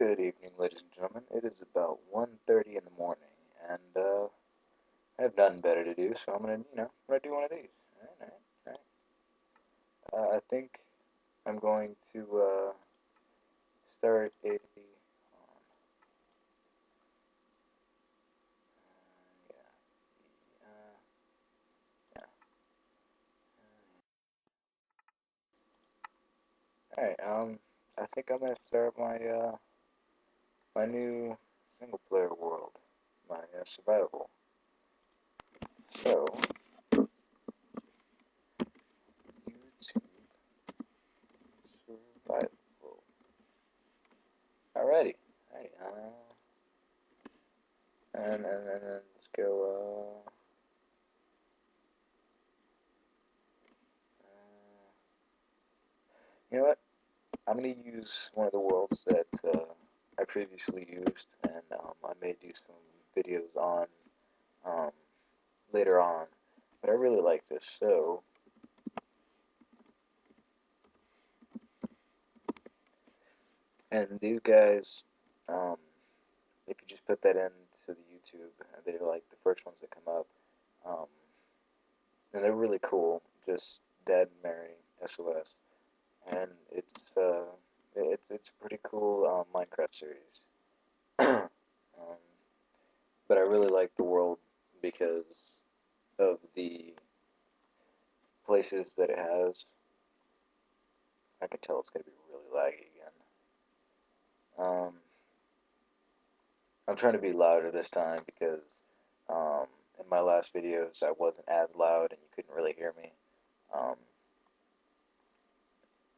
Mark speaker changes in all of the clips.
Speaker 1: Good evening, ladies and gentlemen. It is about 1.30 in the morning, and uh, I have nothing better to do, so I'm gonna, you know, I'm gonna do one of these. All right, all right, Uh, I think I'm going to uh, start a. Um, yeah, uh, yeah. All right. Um, I think I'm gonna start my uh, my new single player world, my uh, survival. So, YouTube survival. Alrighty. Alrighty. Uh, and, and, and then let's go, uh, uh, you know what? I'm going to use one of the worlds that uh, I previously used, and um, I may do some videos on um, later on, but I really like this, so. And these guys, um, if you just put that into the YouTube, they're like the first ones that come up, um, and they're really cool, just Dead Mary SOS, and it's, uh, it's, it's a pretty cool um, Minecraft series. um, but I really like the world because of the places that it has. I can tell it's going to be really laggy again. Um, I'm trying to be louder this time because um, in my last videos I wasn't as loud and you couldn't really hear me.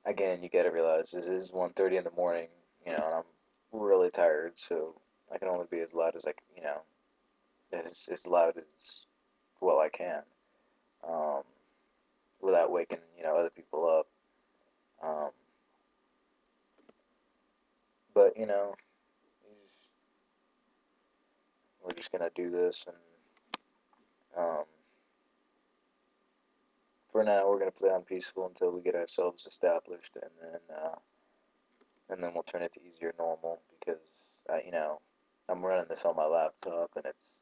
Speaker 1: Again, you gotta realize this is 1.30 in the morning, you know, and I'm really tired, so I can only be as loud as I, you know, as, as loud as well I can, um, without waking, you know, other people up. Um, but, you know, we're just gonna do this, and, um, for now, we're gonna play on peaceful until we get ourselves established, and then, uh, and then we'll turn it to easier normal, because, uh, you know, I'm running this on my laptop, and it's,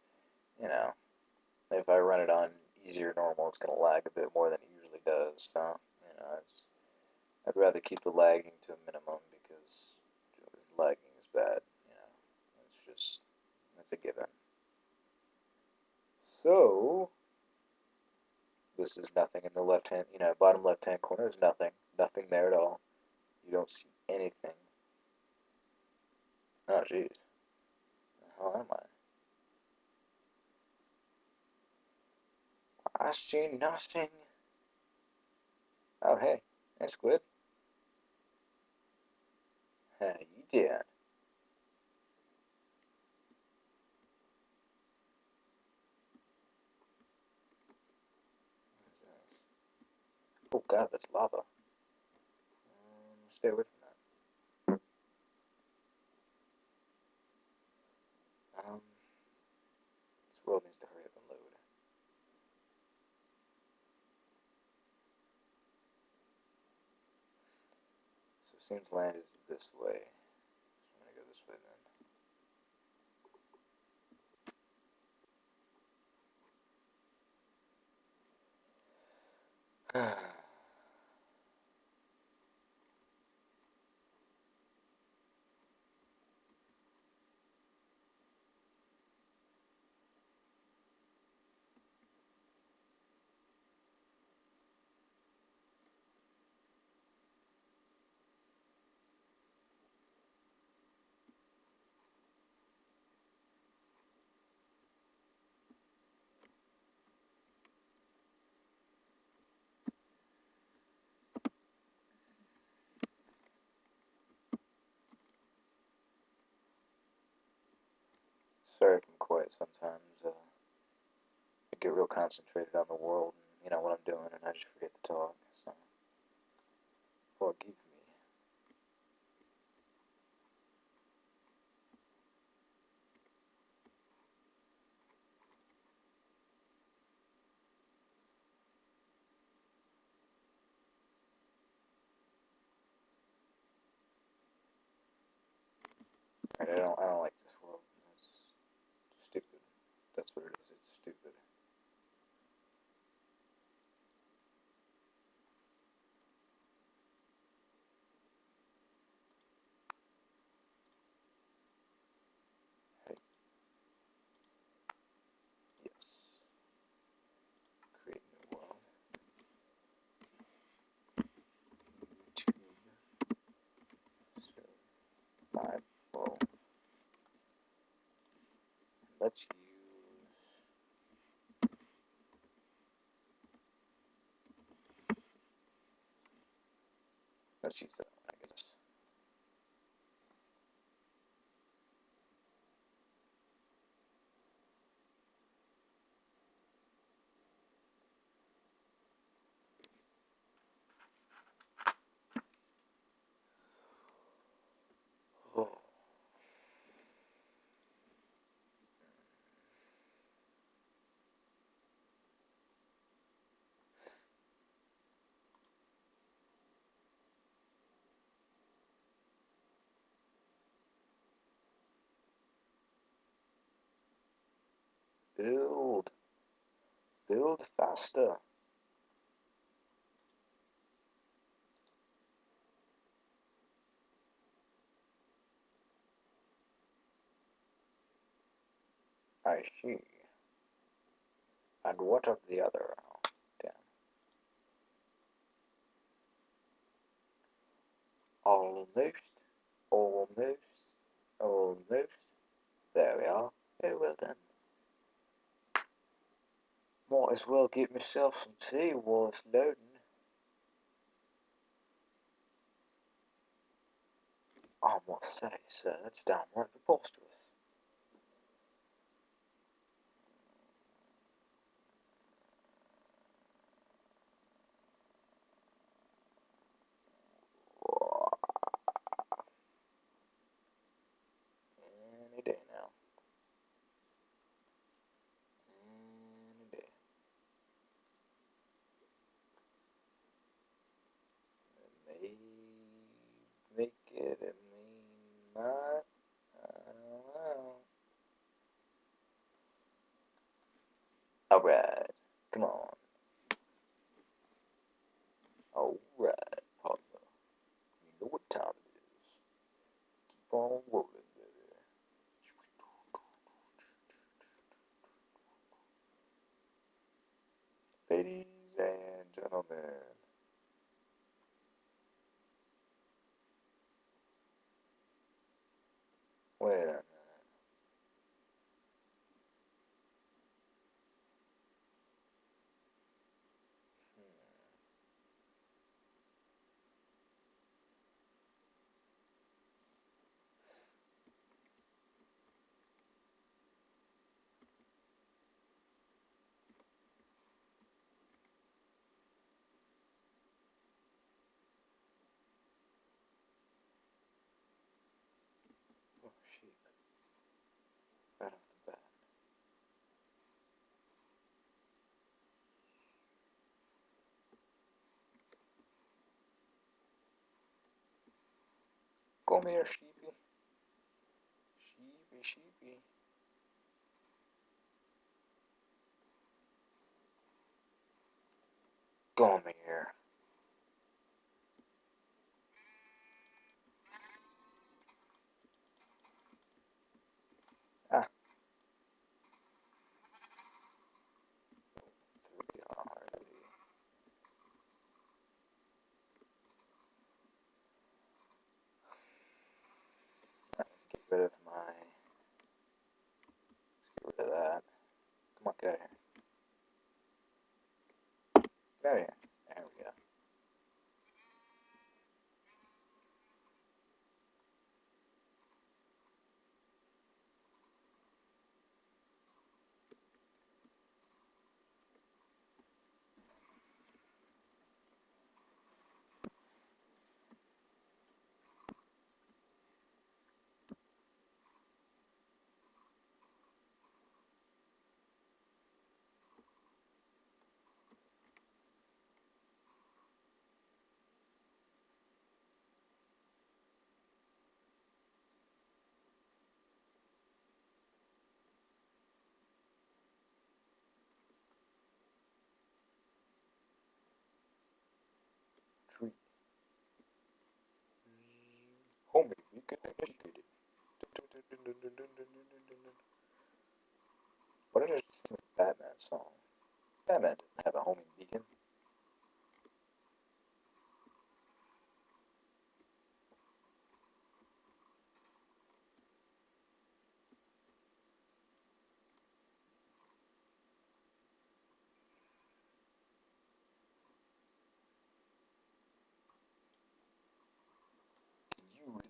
Speaker 1: you know, if I run it on easier normal, it's to lag a bit more than it usually does. So, you know, it's, I'd rather keep the lagging to a minimum because lagging is bad. You know, it's just, it's a given. So, this is nothing in the left hand, you know, bottom left hand corner is nothing. Nothing there at all. You don't see anything. Oh, jeez. How am I? I see nothing. Oh, hey, that's good. How you doing? Oh god, that's lava. Um, stay away from that. Um, this world needs to hurry up and load. So it seems land is this way. So I'm gonna go this way then. Sorry if I'm quiet sometimes. Uh, I get real concentrated on the world and you know what I'm doing, and I just forget to talk. So forgive me. I don't, I don't like this world. It's stupid. That's it is. Stupid. Yes. Create new world. Let's that one, I guess. Oh. Build. Build faster. I see. And what of the other? Oh, damn. Almost. Almost. Almost. There we are. Very well done. Might as well get myself some tea while it's loading. I must say, sir, that's downright preposterous. Any day now. Any day. It may make it, it may not. I don't know. Alright, come on. Alright, partner. You know what time it is. Keep on rolling, baby. Ladies and gentlemen. Bueno. Right off the. Come here, sheepy. Sheepy, sheepy. Come here. Get rid free. Homie, get educated. What did a Batman song? Batman didn't have a homing beacon.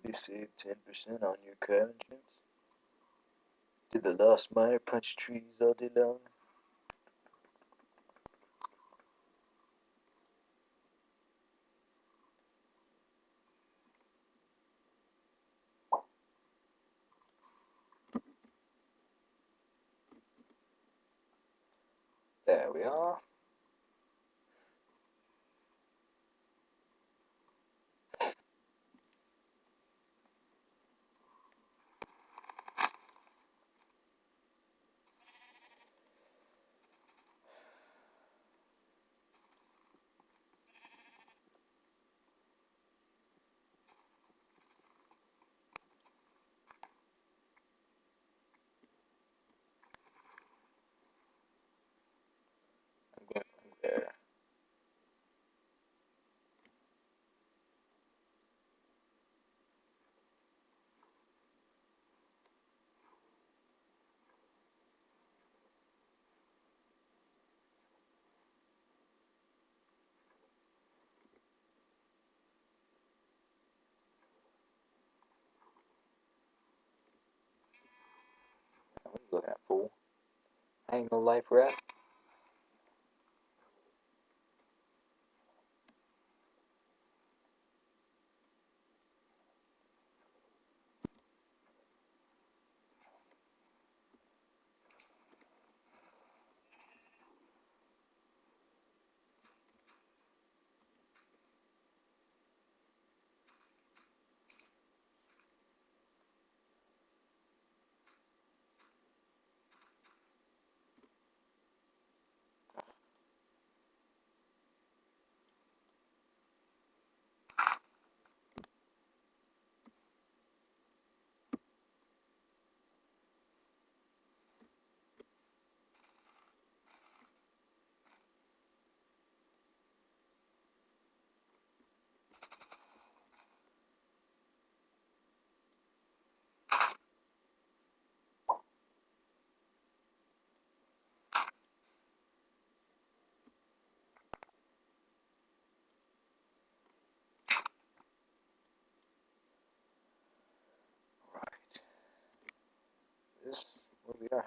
Speaker 1: Can you save 10% on your car insurance? Did the lost miner punch trees all day long? There we are. I'm going there. What are you looking at, fool? I ain't no life rat.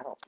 Speaker 1: House.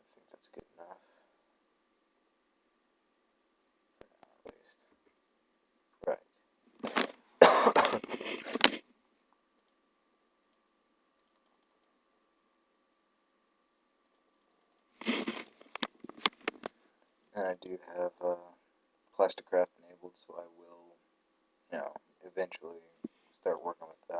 Speaker 1: I think that's good enough. For now, at least. Right. and I do have uh, Plasticraft enabled, so I will, you know, eventually start working with